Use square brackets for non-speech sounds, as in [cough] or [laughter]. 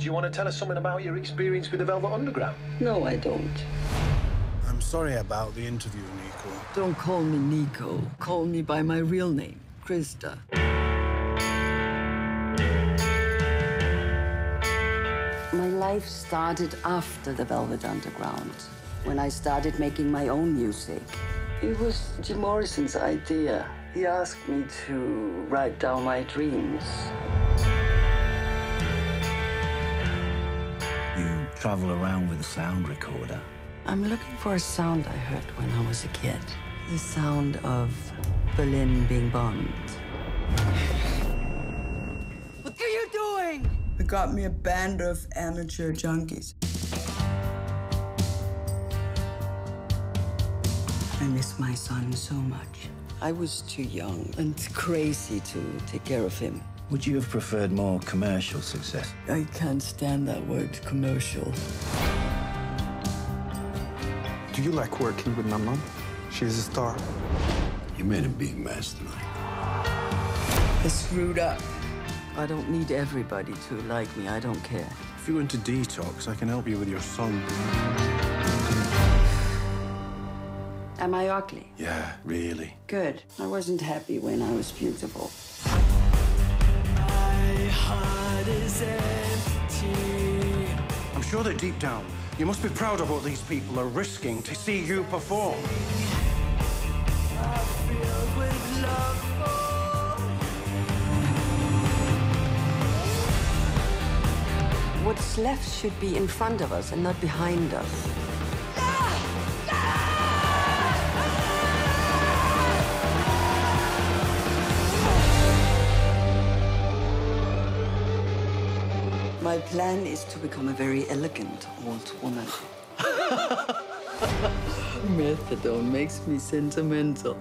Do you want to tell us something about your experience with the Velvet Underground? No, I don't. I'm sorry about the interview, Nico. Don't call me Nico. Call me by my real name, Christa. My life started after the Velvet Underground, when I started making my own music. It was Jim Morrison's idea. He asked me to write down my dreams. Travel around with a sound recorder. I'm looking for a sound I heard when I was a kid. The sound of Berlin being bombed. What are you doing? We got me a band of amateur junkies. I miss my son so much. I was too young and crazy to take care of him. Would you have preferred more commercial success? I can't stand that word commercial. Do you like working with my mom? She's a star. You made a big mess tonight. They screwed up. I don't need everybody to like me. I don't care. If you want to detox, I can help you with your son. Am I ugly? Yeah, really. Good. I wasn't happy when I was beautiful. I'm sure that deep down, you must be proud of what these people are risking to see you perform. What's left should be in front of us and not behind us. My plan is to become a very elegant old woman. [laughs] Methadone makes me sentimental.